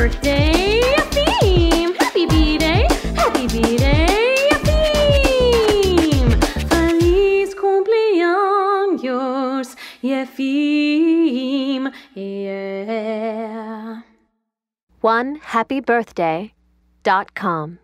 birthday theme. Happy B Day, happy B Day theme. Feliz cumpleaños, Yefim. Yeah. One happy birthday dot com.